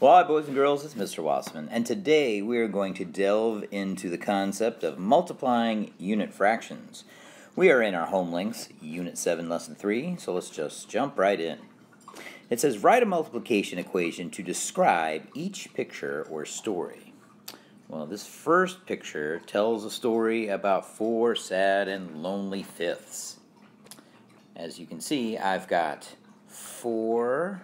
Well, hi, boys and girls, it's Mr. Wasemann, and today we are going to delve into the concept of multiplying unit fractions. We are in our home links, Unit 7, Lesson 3, so let's just jump right in. It says, write a multiplication equation to describe each picture or story. Well, this first picture tells a story about four sad and lonely fifths. As you can see, I've got four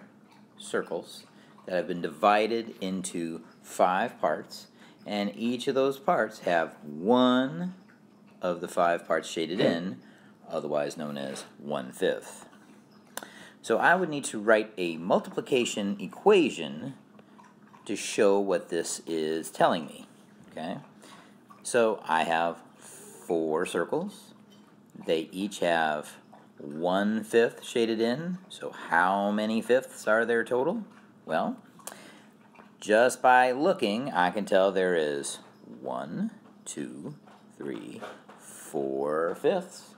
circles that have been divided into five parts, and each of those parts have one of the five parts shaded in, otherwise known as one-fifth. So I would need to write a multiplication equation to show what this is telling me. Okay, so I have four circles. They each have one fifth shaded in. So how many fifths are there total? Well, just by looking, I can tell there is one, two, three, four fifths.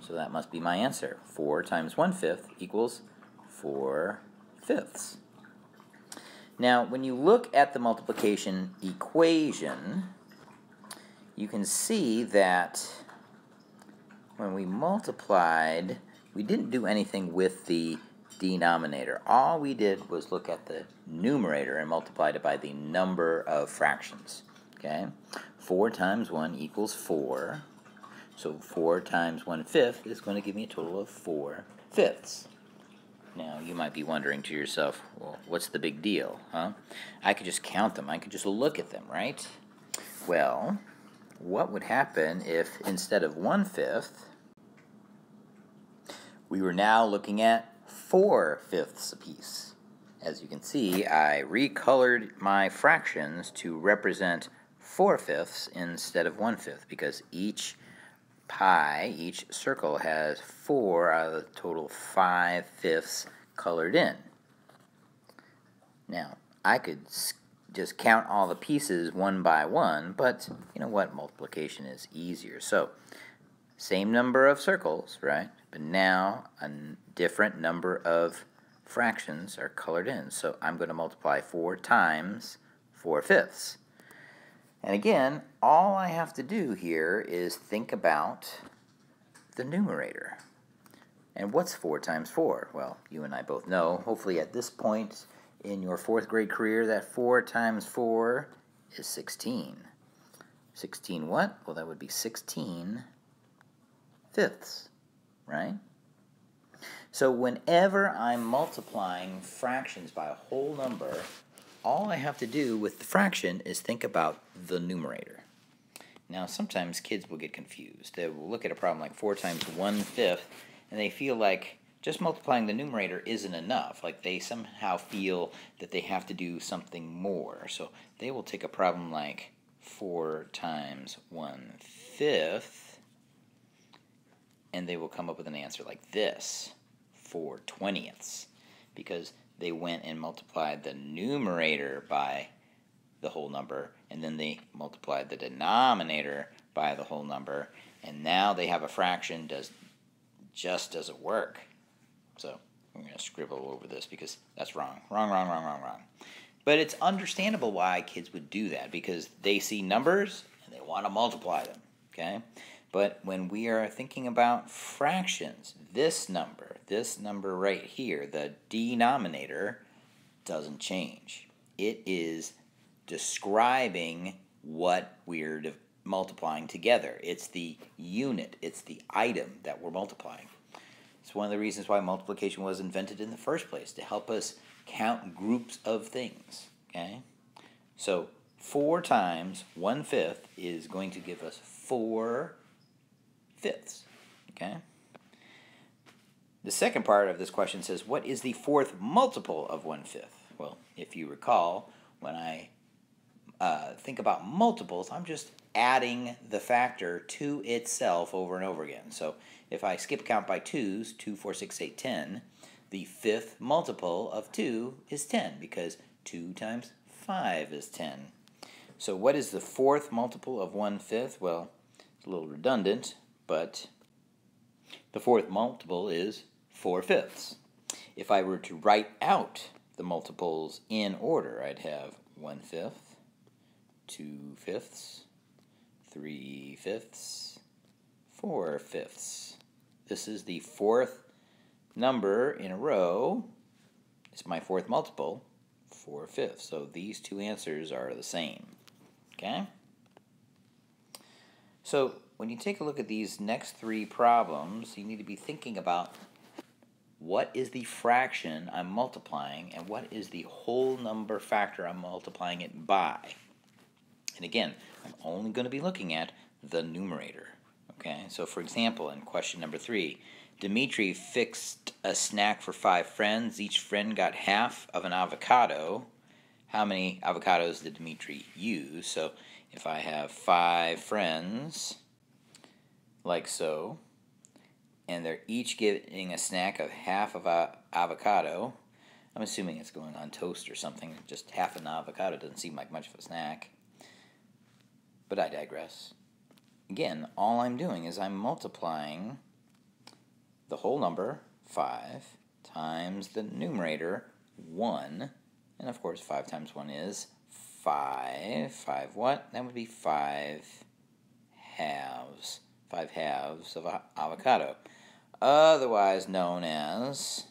So that must be my answer. 4 times 1 fifth equals 4 fifths. Now, when you look at the multiplication equation, you can see that when we multiplied, we didn't do anything with the denominator. All we did was look at the numerator and multiplied it by the number of fractions. Okay, 4 times 1 equals 4. So 4 times 1 fifth is going to give me a total of 4 fifths. Now, you might be wondering to yourself, well, what's the big deal, huh? I could just count them. I could just look at them, right? Well, what would happen if instead of 1 fifth, we were now looking at 4 fifths apiece? As you can see, I recolored my fractions to represent 4 fifths instead of one fifth because each pi, each circle has 4 out of the total 5 fifths colored in. Now, I could just count all the pieces one by one, but you know what? Multiplication is easier. So, same number of circles, right? But now a different number of fractions are colored in. So I'm going to multiply 4 times 4 fifths. And again, all I have to do here is think about the numerator. And what's 4 times 4? Well, you and I both know, hopefully at this point in your fourth grade career, that 4 times 4 is 16. 16 what? Well, that would be 16 fifths, right? So whenever I'm multiplying fractions by a whole number, all I have to do with the fraction is think about the numerator. Now, sometimes kids will get confused. They will look at a problem like 4 times 1 fifth, and they feel like just multiplying the numerator isn't enough. Like they somehow feel that they have to do something more. So they will take a problem like 4 times 1 fifth, and they will come up with an answer like this. 4 twentieths because they went and multiplied the numerator by the whole number and then they multiplied the denominator by the whole number and now they have a fraction does just doesn't work so I'm going to scribble over this because that's wrong wrong wrong wrong wrong wrong but it's understandable why kids would do that because they see numbers and they want to multiply them okay but when we are thinking about fractions, this number, this number right here, the denominator, doesn't change. It is describing what we're multiplying together. It's the unit, it's the item that we're multiplying. It's one of the reasons why multiplication was invented in the first place, to help us count groups of things. Okay? So 4 times 1 fifth is going to give us 4 fifths. Okay? The second part of this question says, what is the fourth multiple of one fifth? Well, if you recall, when I uh, think about multiples, I'm just adding the factor to itself over and over again. So if I skip count by twos, 2, 4, 6, 8, 10, the fifth multiple of 2 is 10 because 2 times 5 is 10. So what is the fourth multiple of 1 fifth? Well, it's a little redundant, but the fourth multiple is 4 fifths. If I were to write out the multiples in order, I'd have 1 fifth, 2 fifths, 3 fifths, 4 fifths. This is the fourth number in a row. It's my fourth multiple, 4 fifths. So these two answers are the same. Okay? So when you take a look at these next three problems, you need to be thinking about what is the fraction I'm multiplying and what is the whole number factor I'm multiplying it by. And again, I'm only going to be looking at the numerator. Okay, so for example, in question number three, Dimitri fixed a snack for five friends. Each friend got half of an avocado. How many avocados did Dimitri use? So if I have five friends, like so, and they're each getting a snack of half of a avocado. I'm assuming it's going on toast or something. Just half an avocado doesn't seem like much of a snack. But I digress. Again, all I'm doing is I'm multiplying the whole number, 5, times the numerator, 1. And of course, 5 times 1 is 5. 5 what? That would be 5 halves. 5 halves of avocado otherwise known as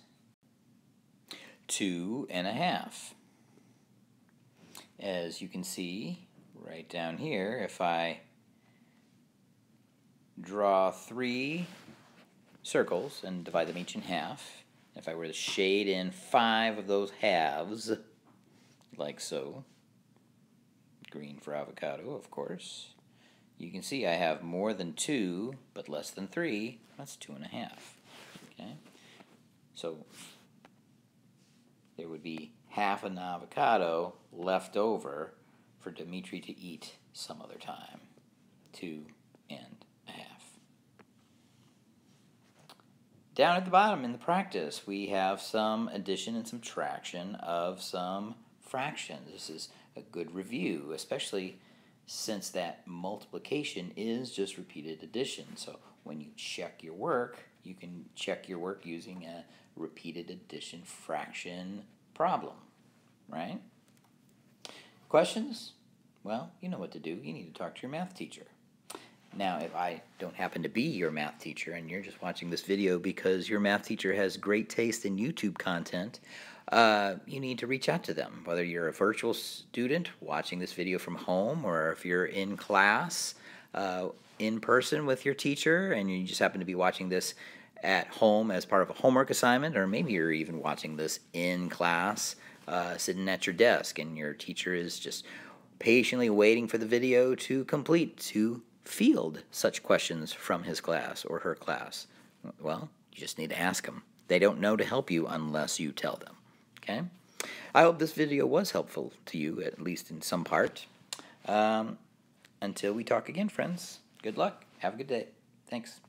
two and a half. As you can see right down here, if I draw three circles and divide them each in half, if I were to shade in five of those halves, like so, green for avocado, of course, you can see I have more than two, but less than three. That's two and a half. Okay, so there would be half an avocado left over for Dimitri to eat some other time. Two and a half. Down at the bottom in the practice, we have some addition and subtraction of some fractions. This is a good review, especially since that multiplication is just repeated addition. So when you check your work, you can check your work using a repeated addition fraction problem, right? Questions? Well, you know what to do. You need to talk to your math teacher. Now, if I don't happen to be your math teacher and you're just watching this video because your math teacher has great taste in YouTube content, uh, you need to reach out to them. Whether you're a virtual student watching this video from home or if you're in class uh, in person with your teacher and you just happen to be watching this at home as part of a homework assignment, or maybe you're even watching this in class uh, sitting at your desk and your teacher is just patiently waiting for the video to complete to field such questions from his class or her class. Well, you just need to ask them. They don't know to help you unless you tell them. Okay? I hope this video was helpful to you, at least in some part. Um, until we talk again, friends, good luck. Have a good day. Thanks.